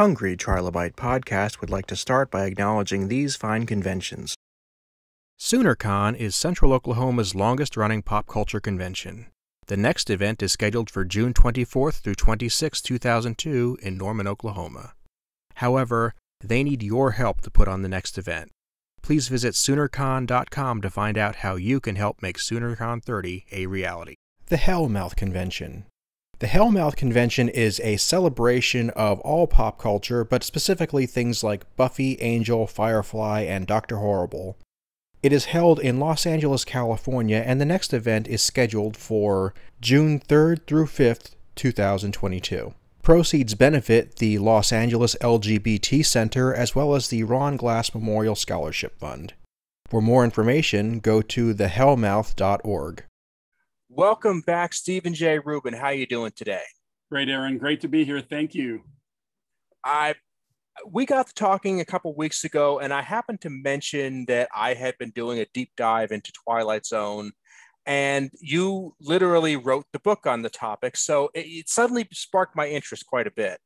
Hungry Trilobyte Podcast would like to start by acknowledging these fine conventions. SoonerCon is Central Oklahoma's longest running pop culture convention. The next event is scheduled for June 24th through 26, 2002, in Norman, Oklahoma. However, they need your help to put on the next event. Please visit SoonerCon.com to find out how you can help make SoonerCon 30 a reality. The Hellmouth Convention. The Hellmouth Convention is a celebration of all pop culture, but specifically things like Buffy, Angel, Firefly, and Dr. Horrible. It is held in Los Angeles, California, and the next event is scheduled for June 3rd through 5th, 2022. Proceeds benefit the Los Angeles LGBT Center as well as the Ron Glass Memorial Scholarship Fund. For more information, go to thehellmouth.org. Welcome back, Steven Jay Rubin. How you doing today? Great, Aaron. Great to be here. Thank you. I we got to talking a couple weeks ago, and I happened to mention that I had been doing a deep dive into Twilight Zone, and you literally wrote the book on the topic. So it, it suddenly sparked my interest quite a bit.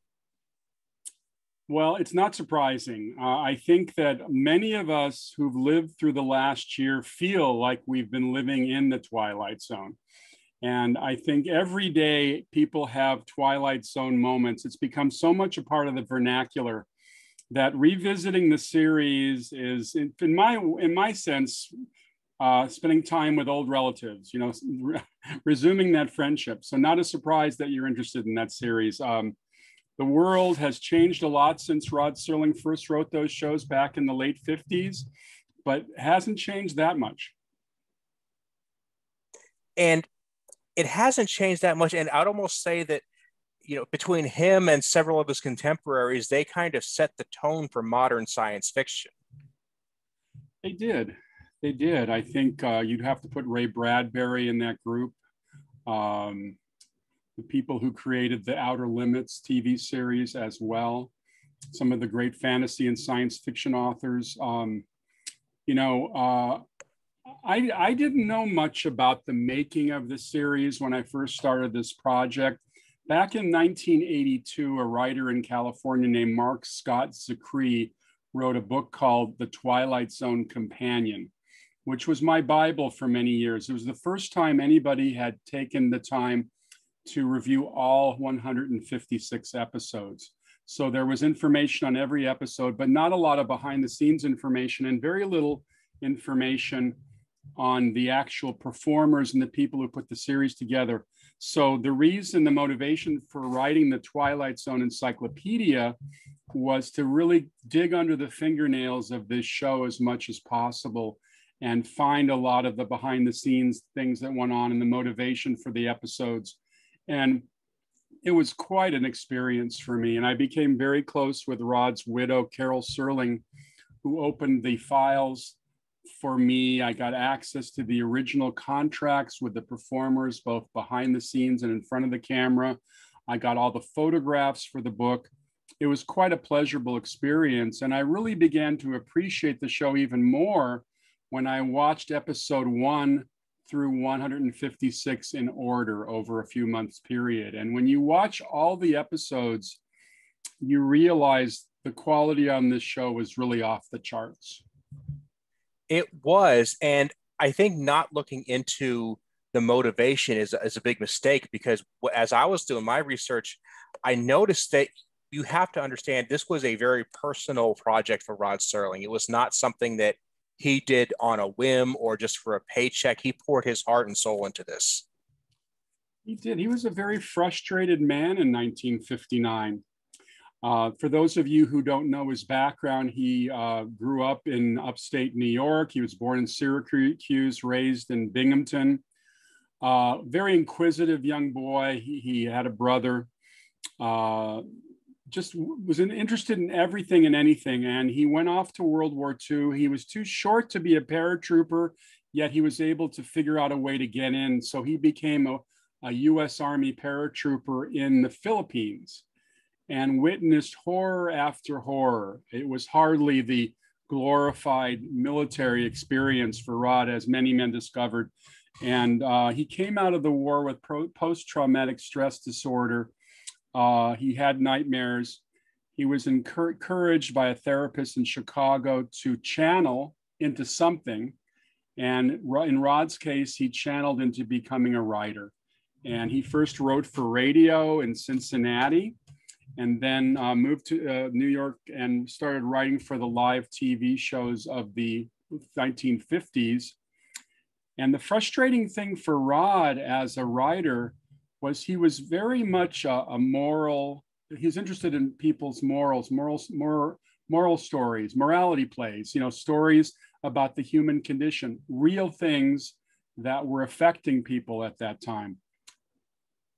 Well, it's not surprising. Uh, I think that many of us who've lived through the last year feel like we've been living in the Twilight Zone. And I think every day people have Twilight Zone moments. It's become so much a part of the vernacular that revisiting the series is, in, my in my sense, uh, spending time with old relatives. You know, re- resuming that friendship. So not a surprise that you're interested in that series. Um, the world has changed a lot since Rod Serling first wrote those shows back in the late 50s, but hasn't changed that much. And it hasn't changed that much. And I'd almost say that you know, between him and several of his contemporaries, they kind of set the tone for modern science fiction. They did. They did. I think uh, you'd have to put Ray Bradbury in that group. Um, the people who created the Outer Limits TV series as well. Some of the great fantasy and science fiction authors. Um, you know, uh, I, I didn't know much about the making of the series when I first started this project. Back in 1982, a writer in California named Mark Scott Zicree wrote a book called The Twilight Zone Companion, which was my Bible for many years. It was the first time anybody had taken the time to review all 156 episodes. So there was information on every episode, but not a lot of behind the scenes information and very little information on the actual performers and the people who put the series together. So the reason, the motivation for writing the Twilight Zone Encyclopedia was to really dig under the fingernails of this show as much as possible and find a lot of the behind the scenes things that went on and the motivation for the episodes. And it was quite an experience for me. And I became very close with Rod's widow, Carol Serling, who opened the files for me. I got access to the original contracts with the performers, both behind the scenes and in front of the camera. I got all the photographs for the book. It was quite a pleasurable experience. And I really began to appreciate the show even more when I watched episode one through 156 in order over a few months period. And when you watch all the episodes, you realize the quality on this show was really off the charts. It was. And I think not looking into the motivation is, is a big mistake because as I was doing my research, I noticed that you have to understand this was a very personal project for Rod Serling. It was not something that he did on a whim or just for a paycheck. He poured his heart and soul into this. He did. He was a very frustrated man in 1959. Uh, for those of you who don't know his background, he uh, grew up in upstate New York. He was born in Syracuse, raised in Binghamton. Uh, very inquisitive young boy. He, he had a brother. Just was interested in everything and anything. And he went off to World War II. He was too short to be a paratrooper, yet he was able to figure out a way to get in. So he became a, a U.S. Army paratrooper in the Philippines and witnessed horror after horror. It was hardly the glorified military experience for Rod, as many men discovered. And uh, he came out of the war with post traumatic stress disorder. Uh, he had nightmares. he was encouraged by a therapist in Chicago to channel into something. And in Rod's case, he channeled into becoming a writer. And he first wrote for radio in Cincinnati and then uh, moved to uh, New York and started writing for the live TV shows of the 1950s. And the frustrating thing for Rod as a writer was he was very much a, a moral, he's interested in people's morals, morals, moral, moral stories, morality plays, you know, stories about the human condition, real things that were affecting people at that time.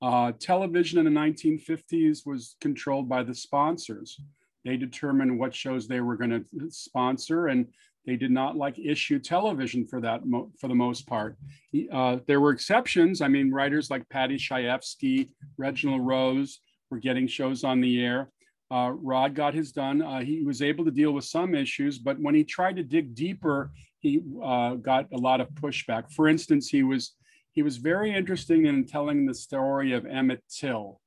Uh, television in the 1950s was controlled by the sponsors. They determined what shows they were going to sponsor, and they did not like issue television for that for the most part. Uh, there were exceptions. I mean, writers like Paddy Chayefsky, Reginald Rose were getting shows on the air. Uh, Rod got his done. Uh, he was able to deal with some issues, but when he tried to dig deeper, he uh, got a lot of pushback. For instance, he was he was very interesting in telling the story of Emmett Till.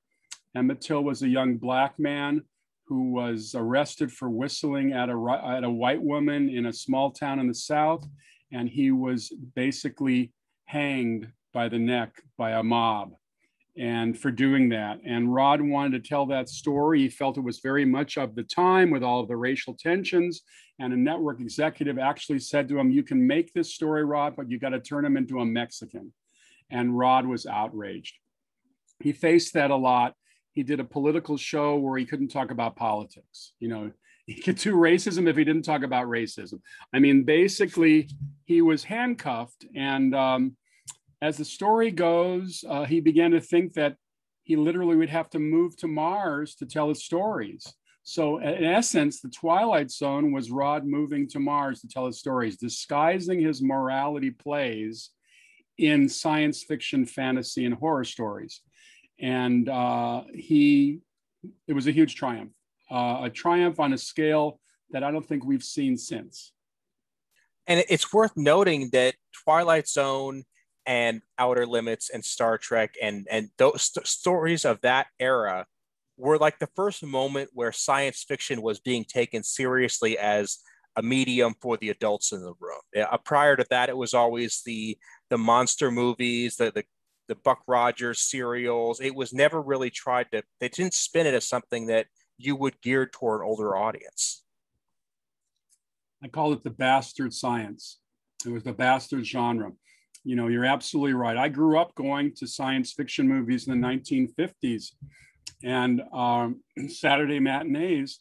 Emmett Till was a young black man who was arrested for whistling at a, at a white woman in a small town in the South. And he was basically hanged by the neck by a mob and for doing that. And Rod wanted to tell that story. He felt it was very much of the time with all of the racial tensions. And a network executive actually said to him, You can make this story, Rod, but you got to turn him into a Mexican and Rod was outraged. He faced that a lot. He did a political show where he couldn't talk about politics. You know, he could do racism if he didn't talk about racism. I mean, basically, he was handcuffed. And um, as the story goes, uh, he began to think that he literally would have to move to Mars to tell his stories. So, in essence, the Twilight Zone was Rod moving to Mars to tell his stories, disguising his morality plays in science fiction, fantasy, and horror stories. And uh, he, it was a huge triumph, uh, a triumph on a scale that I don't think we've seen since. And it's worth noting that Twilight Zone and Outer Limits and Star Trek and and those st- stories of that era were like the first moment where science fiction was being taken seriously as a medium for the adults in the room. Uh, prior to that, it was always the the monster movies, the, the the Buck Rogers serials. It was never really tried to. They didn't spin it as something that you would gear toward an older audience. I call it the bastard science. It was the bastard genre. You know, you're absolutely right. I grew up going to science fiction movies in the 1950s and um, Saturday matinees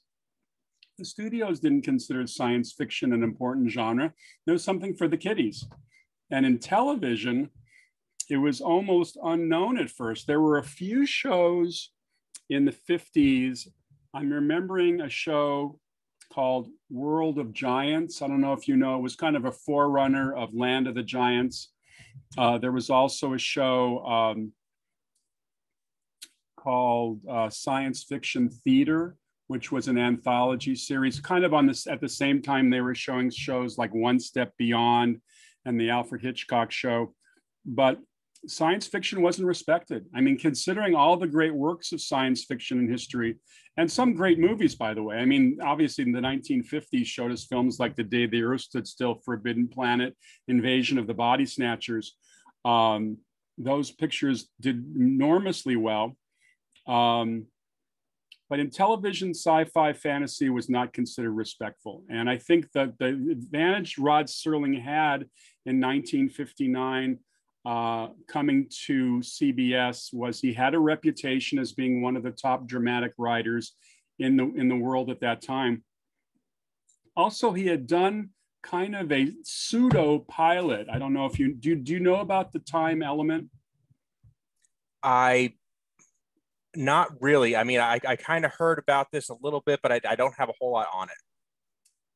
the studios didn't consider science fiction an important genre. It was something for the kiddies. And in television, it was almost unknown at first. There were a few shows in the 50s. I'm remembering a show called World of Giants. I don't know if you know, it was kind of a forerunner of Land of the Giants. Uh, there was also a show um, called uh, Science Fiction Theater, which was an anthology series, kind of on this at the same time they were showing shows like One Step Beyond and the Alfred Hitchcock show. But science fiction wasn't respected. I mean, considering all the great works of science fiction in history, and some great movies, by the way. I mean, obviously, in the 1950s, showed us films like The Day the Earth Stood Still, Forbidden Planet, Invasion of the Body Snatchers. Um, those pictures did enormously well. Um, but in television, sci-fi fantasy was not considered respectful. And I think that the advantage Rod Serling had in 1959 uh, coming to CBS was he had a reputation as being one of the top dramatic writers in the, in the world at that time. Also, he had done kind of a pseudo pilot. I don't know if you do, do you know about the time element? I not really. I mean, I, I kind of heard about this a little bit, but I, I don't have a whole lot on it.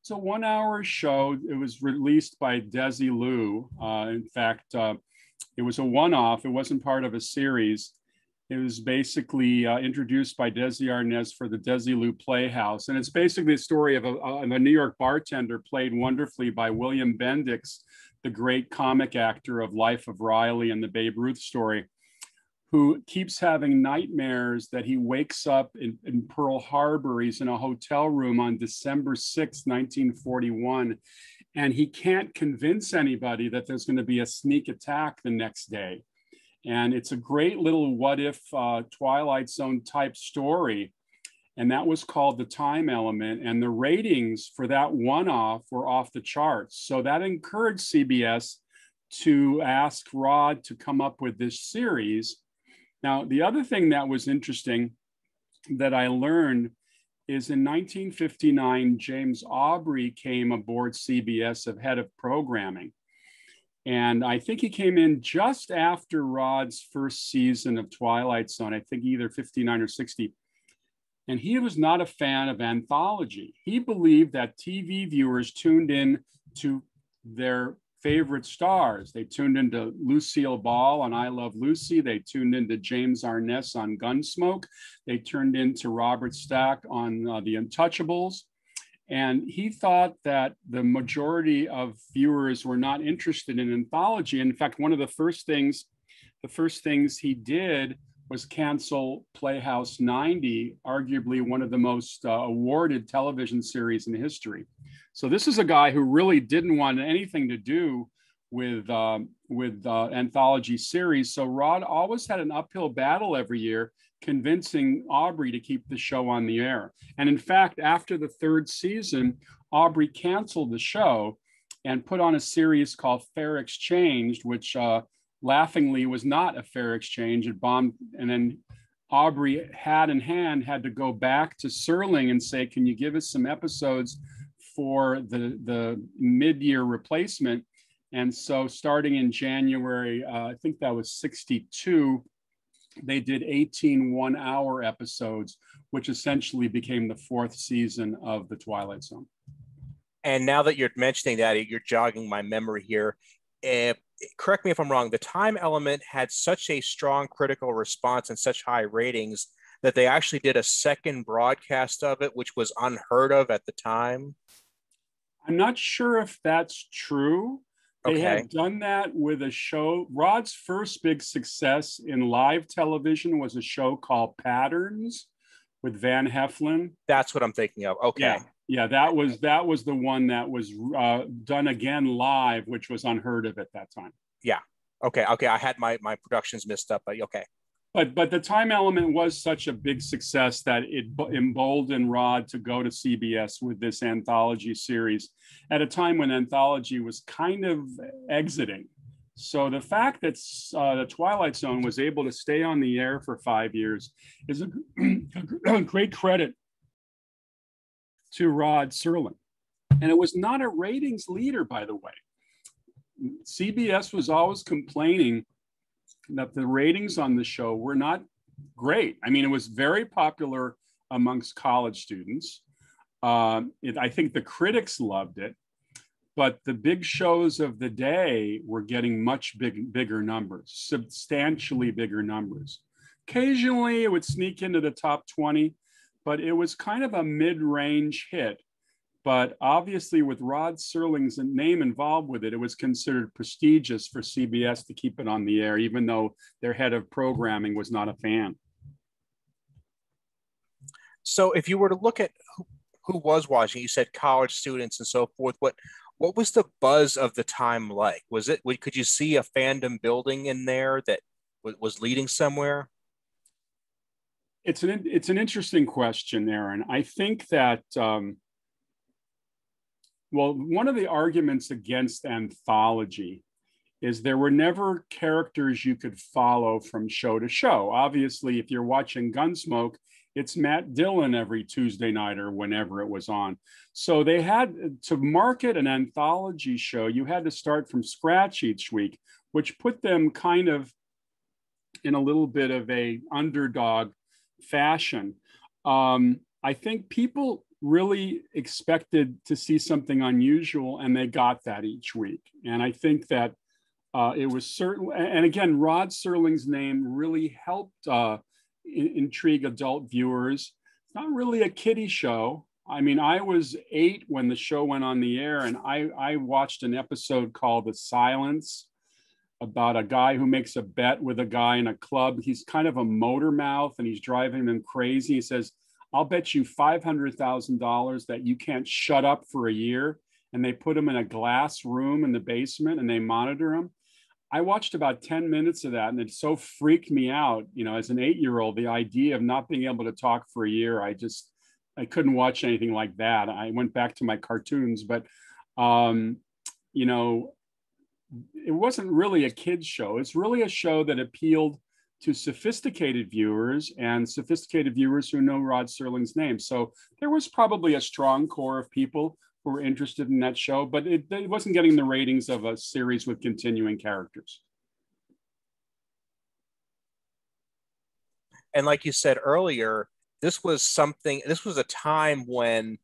It's a one hour show. It was released by Desilu. Uh, in fact, uh, it was a one off, it wasn't part of a series. It was basically uh, introduced by Desi Arnaz for the Desilu Playhouse. And it's basically a story of a, a New York bartender played wonderfully by William Bendix, the great comic actor of Life of Riley and the Babe Ruth story who keeps having nightmares that he wakes up in, in Pearl Harbor. He's in a hotel room on December 6, 1941, and he can't convince anybody that there's going to be a sneak attack the next day. And it's a great little what if uh, Twilight Zone type story. And that was called The Time Element. And the ratings for that one off were off the charts. So that encouraged CBS to ask Rod to come up with this series. Now, the other thing that was interesting that I learned is in 1959, James Aubrey came aboard CBS as head of programming. And I think he came in just after Rod's first season of Twilight Zone, I think either 59 or 60. And he was not a fan of anthology. He believed that TV viewers tuned in to their favorite stars. They tuned into Lucille Ball on I Love Lucy. They tuned into James Arness on Gunsmoke. They turned into Robert Stack on uh, The Untouchables. And he thought that the majority of viewers were not interested in anthology. In fact, one of the first things, the first things he did was cancel Playhouse 90, arguably one of the most uh, awarded television series in history. So this is a guy who really didn't want anything to do with um, with uh, anthology series. So Rod always had an uphill battle every year convincing Aubrey to keep the show on the air. And in fact, after the third season, Aubrey canceled the show and put on a series called Fair Exchange, which uh, laughingly was not a fair exchange. It bombed, and then Aubrey, hat in hand, had to go back to Serling and say, "Can you give us some episodes for the, the mid-year replacement. And so starting in January, uh, I think that was 62, they did 18 one hour episodes, which essentially became the fourth season of The Twilight Zone. And now that you're mentioning that, you're jogging my memory here. Uh, correct me if I'm wrong, the time element had such a strong critical response and such high ratings that they actually did a second broadcast of it, which was unheard of at the time. I'm not sure if that's true. They okay. had done that with a show. Rod's first big success in live television was a show called Patterns with Van Heflin. That's what I'm thinking of. Okay. Yeah, yeah that was that was the one that was uh, done again live, which was unheard of at that time. Yeah. Okay. Okay. I had my my productions missed up, but okay but but the time element was such a big success that it emboldened Rod to go to CBS with this anthology series at a time when anthology was kind of exiting. So the fact that uh, the Twilight Zone was able to stay on the air for five years is a, a great credit to Rod Serling. And it was not a ratings leader, by the way. CBS was always complaining that the ratings on the show were not great. I mean, it was very popular amongst college students. Um, it, I think the critics loved it, but the big shows of the day were getting much big, bigger numbers, substantially bigger numbers. Occasionally, it would sneak into the top 20, but it was kind of a mid range hit but obviously, with Rod Serling's name involved with it, it was considered prestigious for CBS to keep it on the air, even though their head of programming was not a fan. So, if you were to look at who, who was watching, you said college students and so forth. What what was the buzz of the time like? Was it? Could you see a fandom building in there that was leading somewhere? It's an it's an interesting question, Aaron. I think that. Um, well, one of the arguments against anthology is there were never characters you could follow from show to show. Obviously, if you're watching Gunsmoke, it's Matt Dillon every Tuesday night or whenever it was on. So they had to market an anthology show, you had to start from scratch each week, which put them kind of in a little bit of a underdog fashion. Um, I think people really expected to see something unusual, and they got that each week. And I think that uh, it was certain. And again, Rod Serling's name really helped uh, in, intrigue adult viewers. It's not really a kiddie show. I mean, I was eight when the show went on the air, and I, I watched an episode called The Silence about a guy who makes a bet with a guy in a club. He's kind of a motor mouth and he's driving them crazy. He says, I'll bet you $500,000 that you can't shut up for a year. And they put him in a glass room in the basement and they monitor him. I watched about 10 minutes of that and it so freaked me out. You know, as an eight year old, the idea of not being able to talk for a year, I just, I couldn't watch anything like that. I went back to my cartoons, but, um, you know, it wasn't really a kids show. It's really a show that appealed to sophisticated viewers and sophisticated viewers who know Rod Serling's name. So there was probably a strong core of people who were interested in that show, but it, it wasn't getting the ratings of a series with continuing characters. And like you said earlier, this was something, this was a time when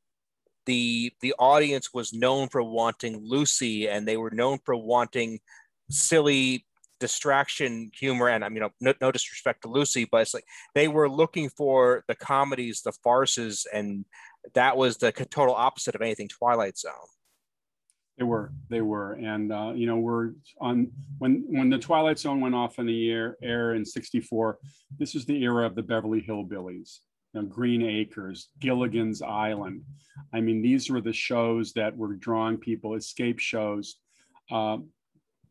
the the audience was known for wanting Lucy and they were known for wanting silly distraction humor. And i mean no, no, disrespect to lucy but it's like they were looking for the comedies the farces and that was the total opposite of anything twilight zone. They were they were. And uh, you know we're on when when the twilight zone went off in the air air in 64 this is the era of the beverly hillbillies you know, green acres gilligan's island. I mean these were the shows that were drawing people escape shows. Uh,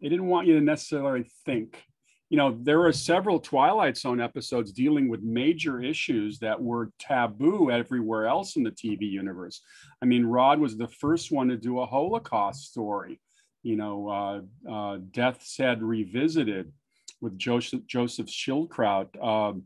they didn't want you to necessarily think. You know there are several twilight zone episodes dealing with major issues that were taboo everywhere else in the tv universe. I mean rod was the first one to do a holocaust story you know uh, uh, death's head revisited with joseph joseph schildkraut um,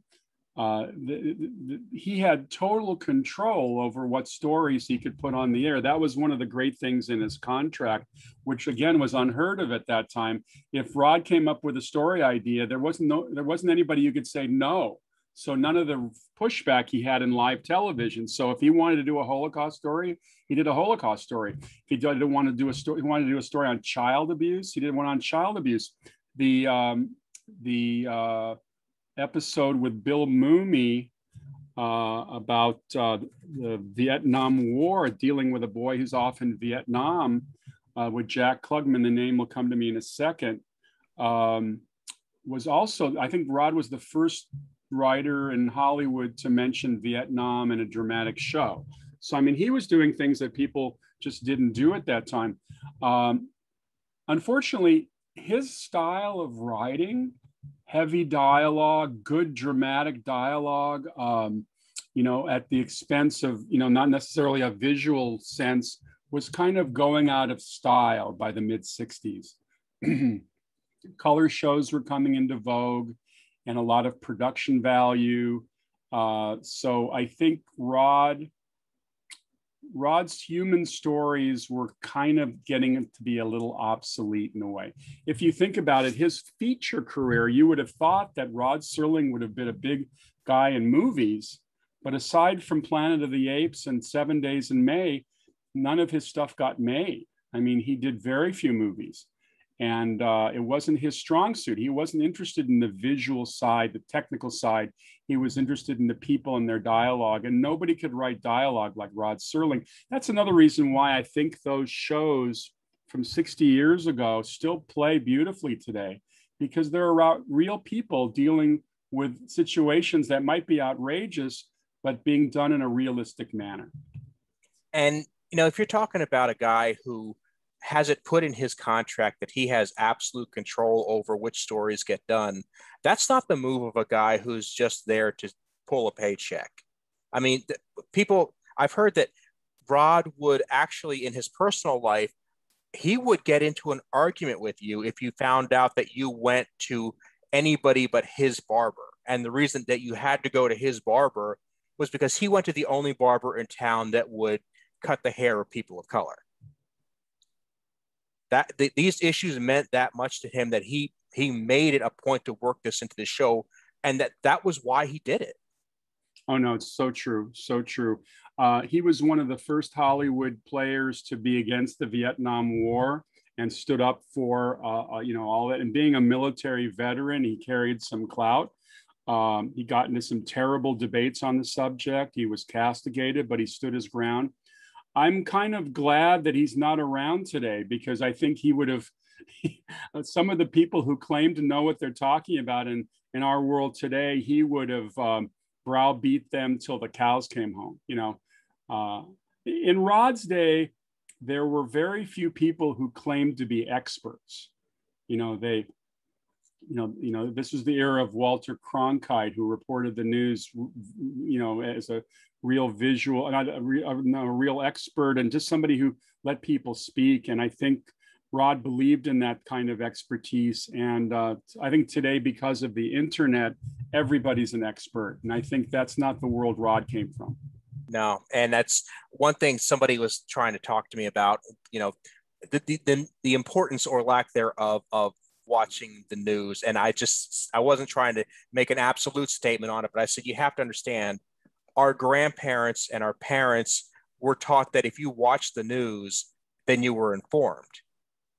uh, the, the, he had total control over what stories he could put on the air. That was one of the great things in his contract, which again was unheard of at that time. If Rod came up with a story idea, there wasn't no, there wasn't anybody you could say no. So none of the pushback he had in live television. So if he wanted to do a Holocaust story, he did a Holocaust story. If he didn't want to do a story, he wanted to do a story on child abuse. He did one on child abuse. The um, the uh, episode with Bill Mumy uh, about uh, the Vietnam War, dealing with a boy who's off in Vietnam uh, with Jack Klugman. The name will come to me in a second. Um, was also, I think Rod was the first writer in Hollywood to mention Vietnam in a dramatic show. So, I mean, he was doing things that people just didn't do at that time. Um, unfortunately, his style of writing heavy dialogue, good dramatic dialogue, um, you know, at the expense of, you know, not necessarily a visual sense, was kind of going out of style by the mid 60s. Color shows were coming into vogue and a lot of production value. Uh, so I think Rod Rod's human stories were kind of getting to be a little obsolete in a way. If you think about it, his feature career, you would have thought that Rod Serling would have been a big guy in movies. But aside from Planet of the Apes and Seven Days in May, none of his stuff got made. I mean, he did very few movies and uh, it wasn't his strong suit. He wasn't interested in the visual side, the technical side. He was interested in the people and their dialogue, and nobody could write dialogue like Rod Serling. That's another reason why I think those shows from 60 years ago still play beautifully today, because there are real people dealing with situations that might be outrageous, but being done in a realistic manner. And you know, if you're talking about a guy who has it put in his contract that he has absolute control over which stories get done. That's not the move of a guy who's just there to pull a paycheck. I mean, people, I've heard that Rod would actually, in his personal life, he would get into an argument with you if you found out that you went to anybody but his barber. And the reason that you had to go to his barber was because he went to the only barber in town that would cut the hair of people of color that th- these issues meant that much to him that he he made it a point to work this into the show and that that was why he did it. Oh no it's so true so true. Uh, he was one of the first hollywood players to be against the vietnam war and stood up for uh, uh, you know all that. And being a military veteran he carried some clout. Um, he got into some terrible debates on the subject. He was castigated but he stood his ground I'm kind of glad that he's not around today because I think he would have some of the people who claim to know what they're talking about in, in our world today, he would have um, browbeat them till the cows came home. You know, uh, in Rod's day, there were very few people who claimed to be experts. You know, they, you know, you know, this was the era of Walter Cronkite, who reported the news, you know, as a real visual, not a, real, no, a real expert, and just somebody who let people speak. And I think Rod believed in that kind of expertise. And uh, I think today, because of the internet, everybody's an expert. And I think that's not the world Rod came from. No, and that's one thing somebody was trying to talk to me about. You know, the the, the importance or lack thereof of watching the news. And I just I wasn't trying to make an absolute statement on it, but I said you have to understand our grandparents and our parents were taught that if you watch the news, then you were informed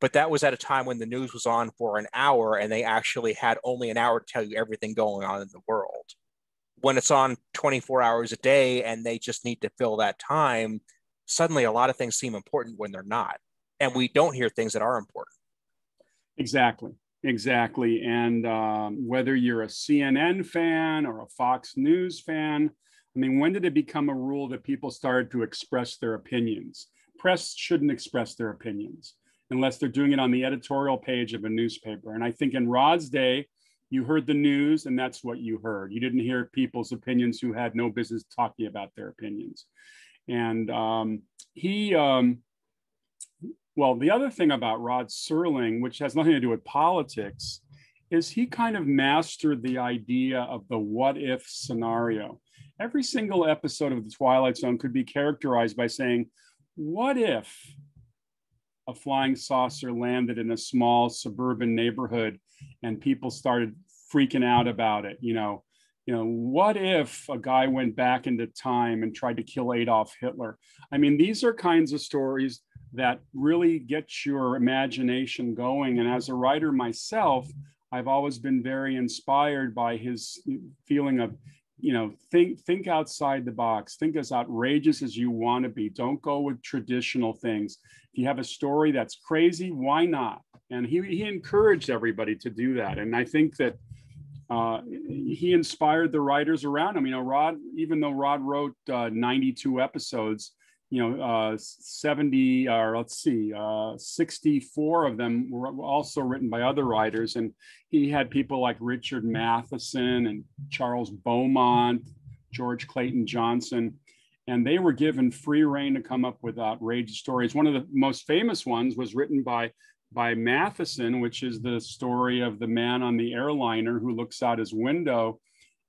but that was at a time when the news was on for an hour and they actually had only an hour to tell you everything going on in the world. When it's on 24 hours a day and they just need to fill that time, suddenly a lot of things seem important when they're not. And we don't hear things that are important. Exactly. Exactly. And um, whether you're a CNN fan or a Fox News fan, I mean, when did it become a rule that people started to express their opinions? Press shouldn't express their opinions unless they're doing it on the editorial page of a newspaper. And I think in Rod's day, you heard the news and that's what you heard. You didn't hear people's opinions who had no business talking about their opinions. And um, he, um, well, the other thing about Rod Serling, which has nothing to do with politics, is he kind of mastered the idea of the what if scenario. Every single episode of The Twilight Zone could be characterized by saying, What if a flying saucer landed in a small suburban neighborhood and people started freaking out about it you know you know what if a guy went back into time and tried to kill adolf hitler? I mean these are kinds of stories that really get your imagination going. And as a writer myself i've always been very inspired by his feeling of you know think think outside the box. Think as outrageous as you want to be. Don't go with traditional things. If you have a story that's crazy why not? And he, he encouraged everybody to do that. And i think that uh, he inspired the writers around him you know rod even though rod wrote uh, 92 episodes you know, uh, 70 or let's see, uh, 64 of them were also written by other writers. And he had people like Richard Matheson and Charles Beaumont, George Clayton Johnson, and they were given free reign to come up with outrageous stories. One of the most famous ones was written by by Matheson, which is the story of the man on the airliner who looks out his window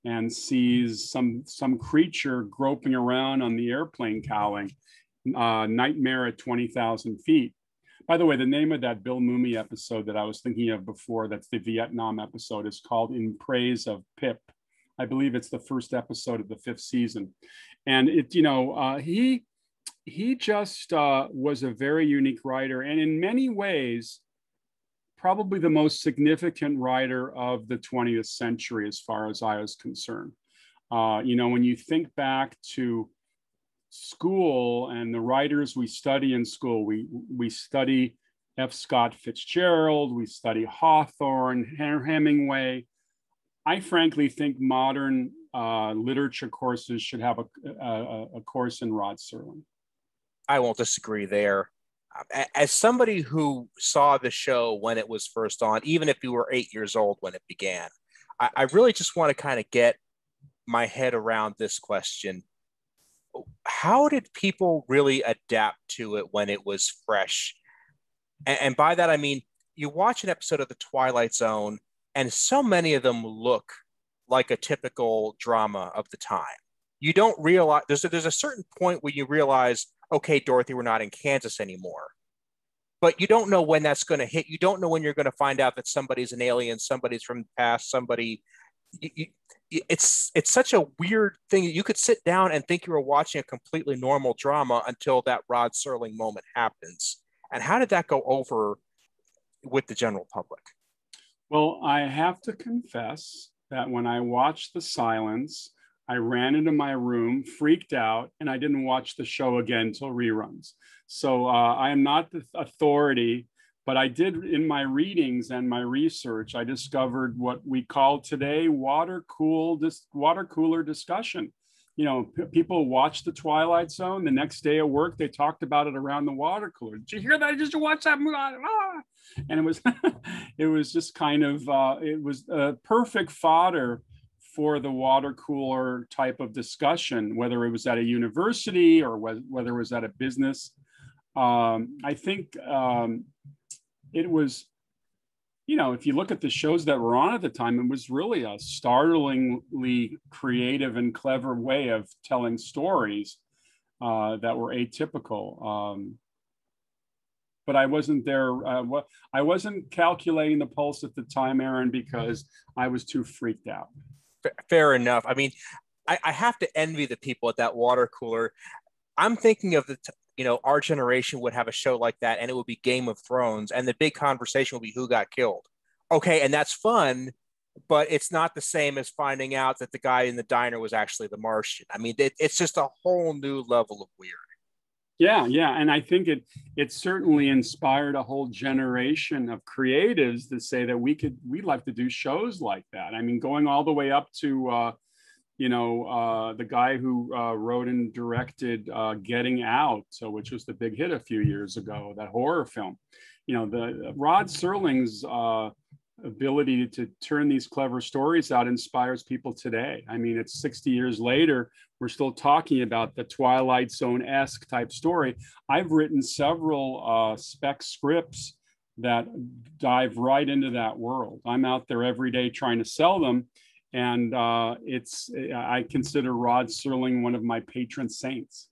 and sees some some creature groping around on the airplane cowling uh, Nightmare at 20,000 Feet. By the way, the name of that Bill Mumy episode that I was thinking of before, that's the Vietnam episode, is called In Praise of Pip. I believe it's the first episode of the fifth season. And it, you know, uh, he he just uh, was a very unique writer, and in many ways, probably the most significant writer of the 20th century, as far as I was concerned. Uh, you know, when you think back to school and the writers we study in school, we, we study F. Scott Fitzgerald, we study Hawthorne, Hemingway. I frankly think modern uh, literature courses should have a, a, a course in Rod Serling. I won't disagree there. Um, as somebody who saw the show when it was first on, even if you were eight years old when it began, I, I really just want to kind of get my head around this question how did people really adapt to it when it was fresh? And, and by that, I mean, you watch an episode of The Twilight Zone, and so many of them look like a typical drama of the time. You don't realize there's a, there's a certain point where you realize, okay, Dorothy, we're not in Kansas anymore. But you don't know when that's going to hit. You don't know when you're going to find out that somebody's an alien, somebody's from the past, somebody. You, it's it's such a weird thing. You could sit down and think you were watching a completely normal drama until that Rod Serling moment happens. And how did that go over with the general public? Well, I have to confess that when I watched The Silence, I ran into my room, freaked out, and I didn't watch the show again until reruns. So uh, I am not the authority but I did in my readings and my research, I discovered what we call today water cool dis- water cooler discussion. You know, p- people watch the Twilight Zone. The next day at work, they talked about it around the water cooler. Did you hear that? Did you watch that movie? Ah! And it was, it was just kind of, uh, it was a perfect fodder for the water cooler type of discussion, whether it was at a university or whether it was at a business. Um, I think um, it was, you know, if you look at the shows that were on at the time, it was really a startlingly creative and clever way of telling stories uh, that were atypical. Um, but I wasn't there. Uh, I wasn't calculating the pulse at the time, Aaron, because I was too freaked out. Fair enough. I mean, I, I have to envy the people at that water cooler. I'm thinking of the, t- you know, our generation would have a show like that and it would be Game of Thrones and the big conversation would be who got killed. Okay, and that's fun, but it's not the same as finding out that the guy in the diner was actually the Martian. I mean, it, it's just a whole new level of weird. Yeah, yeah, and I think it it certainly inspired a whole generation of creatives to say that we could we'd like to do shows like that. I mean, going all the way up to uh, you know, uh, the guy who uh, wrote and directed uh, Get Out, so which was the big hit a few years ago, that horror film. You know, the Rod Serling's uh, ability to turn these clever stories out inspires people today. I mean, it's 60 years later, we're still talking about the Twilight Zone esque type story. I've written several uh, spec scripts that dive right into that world. I'm out there every day trying to sell them and uh, it's I consider Rod Serling one of my patron saints.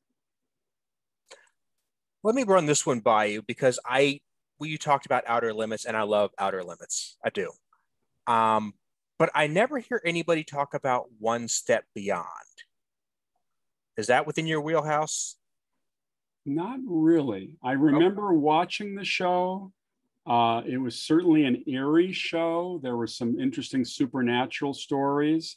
Let me run this one by you because I well, you talked about outer limits, and I love outer limits. I do, um, but I never hear anybody talk about one step beyond. Is that within your wheelhouse? Not really. I remember okay. watching the show uh, it was certainly an eerie show. There were some interesting supernatural stories.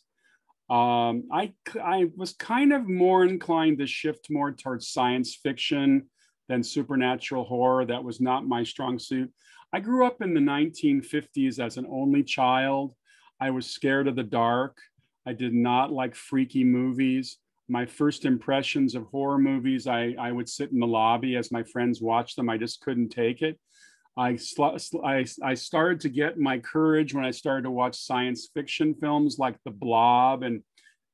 Um, I, I was kind of more inclined to shift more towards science fiction than supernatural horror. That was not my strong suit. I grew up in the 1950s as an only child. I was scared of the dark. I did not like freaky movies. My first impressions of horror movies, I, I would sit in the lobby as my friends watched them. I just couldn't take it. I, I, I started to get my courage when I started to watch science fiction films like The Blob and,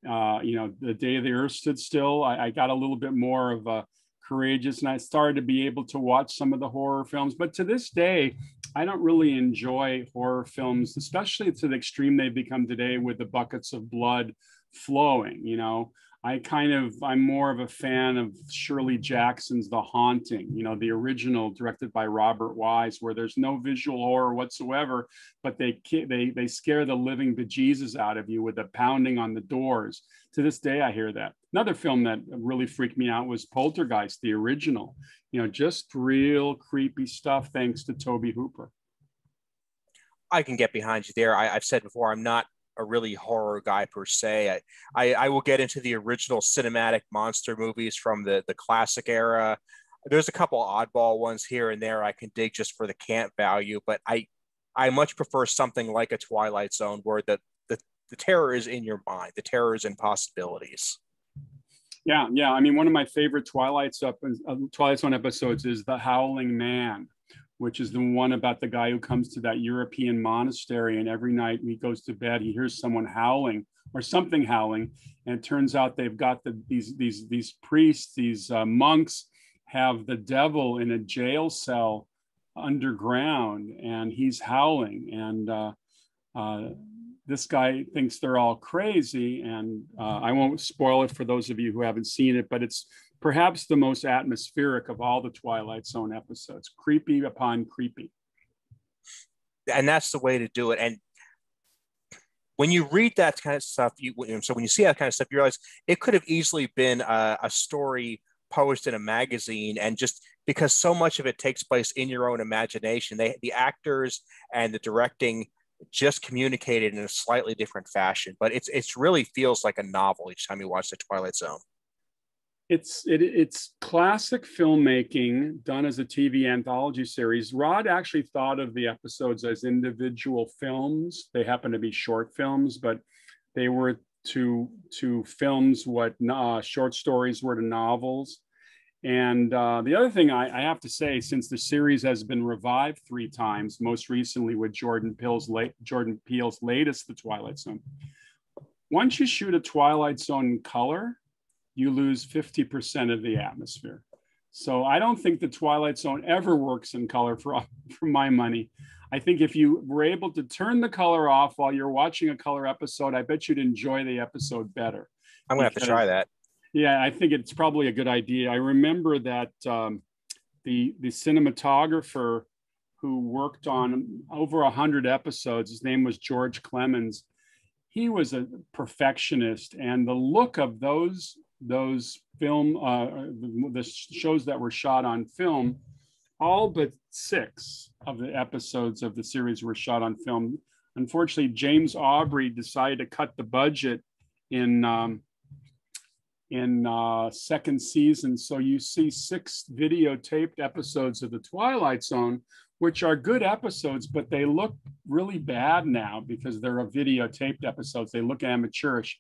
uh, you know, The Day the Earth Stood Still. I, I got a little bit more of a courageous and I started to be able to watch some of the horror films. But to this day, I don't really enjoy horror films, especially to the extreme they've become today with the buckets of blood flowing. You know, I kind of I'm more of a fan of Shirley Jackson's The Haunting, you know, the original directed by Robert Wise, where there's no visual horror whatsoever, but they they they scare the living bejesus out of you with the pounding on the doors. To this day, I hear that. Another film that really freaked me out was Poltergeist, the original. You know, just real creepy stuff. Thanks to Tobe Hooper. I can get behind you there. I, have said before, I'm not a really horror guy per se. I, I, I will get into the original cinematic monster movies from the the classic era. There's a couple oddball ones here and there I can dig just for the camp value, but I I much prefer something like a Twilight Zone where the the, the terror is in your mind, the terror is in possibilities. Yeah, yeah. I mean, one of my favorite Twilight's up uh, Twilight Zone episodes is the Howling Man which is the one about the guy who comes to that European monastery and every night when he goes to bed, he hears someone howling or something howling. And it turns out they've got the, these, these, these priests, these uh, monks have the devil in a jail cell underground and he's howling. And uh, uh, this guy thinks they're all crazy. And uh, I won't spoil it for those of you who haven't seen it, but it's perhaps the most atmospheric of all the Twilight Zone episodes, creepy upon creepy. And that's the way to do it. And when you read that kind of stuff, you so when you see that kind of stuff, you realize it could have easily been a, a story published in a magazine, and just because so much of it takes place in your own imagination, they the actors and the directing just communicated in a slightly different fashion. But it's it's really feels like a novel each time you watch the Twilight Zone it's it, it's classic filmmaking done as a TV anthology series. Rod actually thought of the episodes as individual films. They happen to be short films, but they were to to films what uh, short stories were to novels. And uh, the other thing I, I, have to say, since the series has been revived three times, most recently with Jordan Peele's late Jordan Peele's latest, The Twilight Zone. Once you shoot a Twilight Zone in color, you lose 50% of the atmosphere. So I don't think the Twilight Zone ever works in color for, for my money. I think if you were able to turn the color off while you're watching a color episode, I bet you'd enjoy the episode better. I'm gonna have to try that. Yeah, I think it's probably a good idea. I remember that um, the the cinematographer who worked on over a hundred episodes, his name was George Clemens. He was a perfectionist, and the look of those those film uh, the, shows that were shot on film, all but six of the episodes of the series were shot on film. Unfortunately, James Aubrey decided to cut the budget in um, in uh, second season. So you see six videotaped episodes of The Twilight Zone, which are good episodes, but they look really bad now because they're a videotaped episodes. They look amateurish.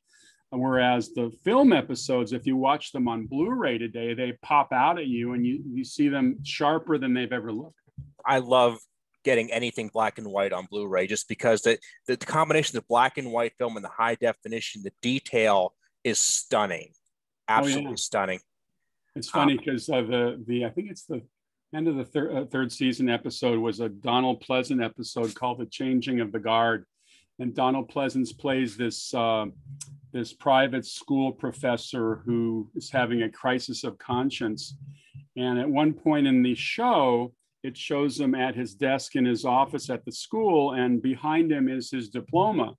Whereas the film episodes, if you watch them on Blu-ray today, they pop out at you and you, you see them sharper than they've ever looked. I love getting anything black and white on Blu-ray just because the, the, combination of black and white film and the high definition, the detail is stunning absolutely oh, yeah. stunning. It's funny because um, uh, the the I think it's the end of the thir- uh, third season episode was a Donald Pleasence episode called "The Changing of the Guard," and Donald Pleasence plays this uh, this private school professor who is having a crisis of conscience. And at one point in the show, it shows him at his desk in his office at the school, and behind him is his diploma.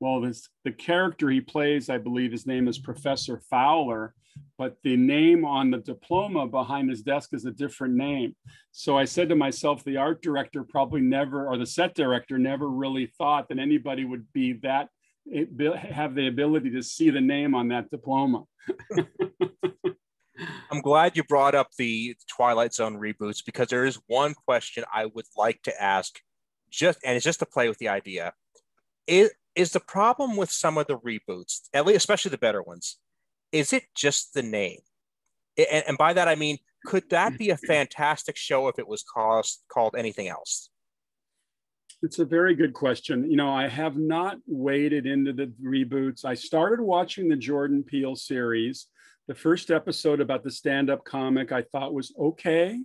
Well, this, the character he plays, I believe his name is Professor Fowler, but the name on the diploma behind his desk is a different name. So I said to myself, the art director probably never, or the set director never really thought that anybody would be that, have the ability to see the name on that diploma. I'm glad you brought up the Twilight Zone reboots because there is one question I would like to ask, just and it's just to play with the idea. It, is the problem with some of the reboots, at least especially the better ones, is it just the name? And, and by that I mean, could that be a fantastic show if it was called called anything else? It's a very good question. You know, I have not waded into the reboots. I started watching the Jordan Peele series. The first episode about the stand up comic I thought was okay.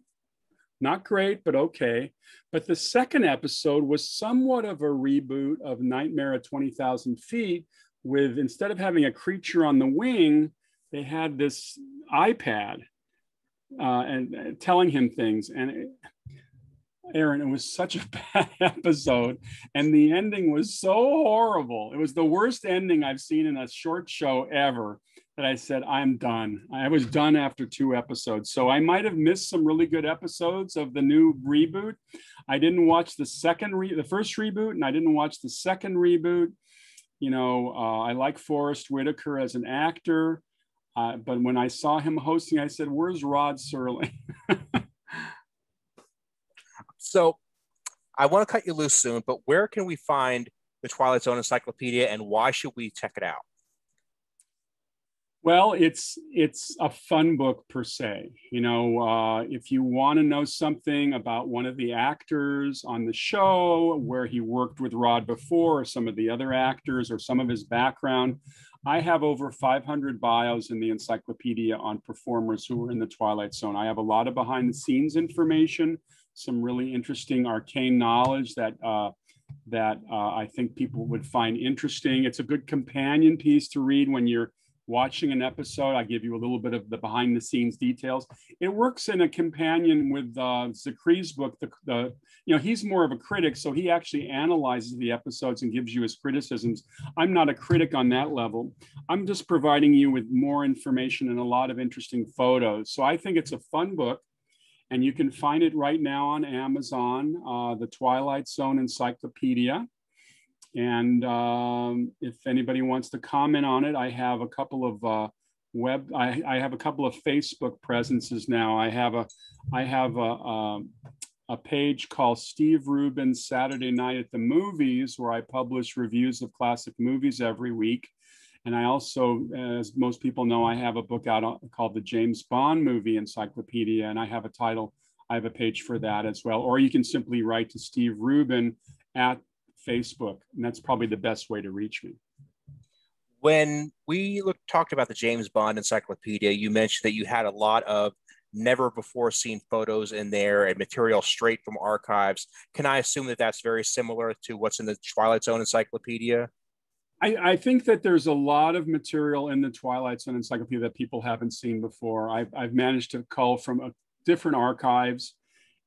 Not great, but okay. But the second episode was somewhat of a reboot of Nightmare at 20,000 Feet, with instead of having a creature on the wing, they had this iPad uh, and uh, telling him things. And it, Aaron, it was such a bad episode. And the ending was so horrible. It was the worst ending I've seen in a short show ever that I said, I'm done. I was done after two episodes. So I might have missed some really good episodes of the new reboot. I didn't watch the second, re- the first reboot, and I didn't watch the second reboot. You know, uh, I like Forest Whitaker as an actor. Uh, but when I saw him hosting, I said, Where's Rod Serling? so I want to cut you loose soon, but where can we find the Twilight Zone Encyclopedia and why should we check it out? Well, it's it's a fun book per se. You know, uh, if you want to know something about one of the actors on the show, where he worked with Rod before, or some of the other actors, or some of his background, I have over 500 bios in the encyclopedia on performers who were in the Twilight Zone. I have a lot of behind the scenes information, some really interesting arcane knowledge that. Uh, that uh, I think people would find interesting. It's a good companion piece to read when you're watching an episode. I give you a little bit of the behind the scenes details. It works in a companion with uh, Zicree's book. The, the, you know, he's more of a critic, so he actually analyzes the episodes and gives you his criticisms. I'm not a critic on that level. I'm just providing you with more information and a lot of interesting photos. So I think it's a fun book. And you can find it right now on Amazon, uh, the Twilight Zone Encyclopedia. And um, if anybody wants to comment on it, I have a couple of uh, web. I, I have a couple of Facebook presences now. I have a I have a, a, um, a page called Steve Rubin Saturday Night at the Movies, where I publish reviews of classic movies every week. And I also, as most people know, I have a book out called the James Bond Movie Encyclopedia, and I have a title, I have a page for that as well. Or you can simply write to Steve Rubin at Facebook, and that's probably the best way to reach me. When we look, talked about the James Bond Encyclopedia, you mentioned that you had a lot of never before seen photos in there and material straight from archives. Can I assume that that's very similar to what's in the Twilight Zone Encyclopedia? I, I, think that there's a lot of material in the Twilight Zone Encyclopedia that people haven't seen before. I've, I've managed to cull from a, different archives.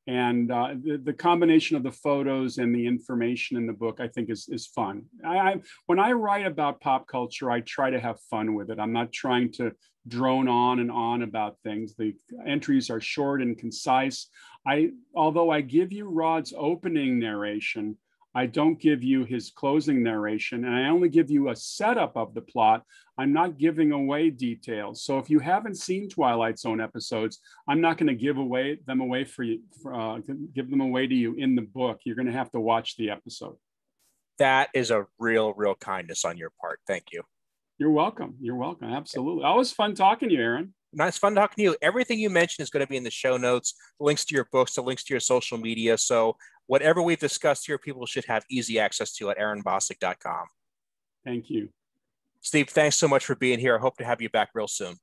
And uh, the, the, combination of the photos and the information in the book, I think, is, is fun. I, I, when I write about pop culture, I try to have fun with it. I'm not trying to drone on and on about things. The entries are short and concise. I, although I give you Rod's opening narration, I don't give you his closing narration, and I only give you a setup of the plot. I'm not giving away details. So if you haven't seen Twilight Zone episodes, I'm not going to give away them away for you, uh, give them away to you in the book. You're going to have to watch the episode. That is a real, real kindness on your part. Thank you. You're welcome. You're welcome. Absolutely. Always fun talking to you, Aaron. Nice fun talking to you. Everything you mentioned is going to be in the show notes, links to your books, the links to your social media. So whatever we've discussed here, people should have easy access to at aaronbossig.com. Thank you. Steve, thanks so much for being here. I hope to have you back real soon.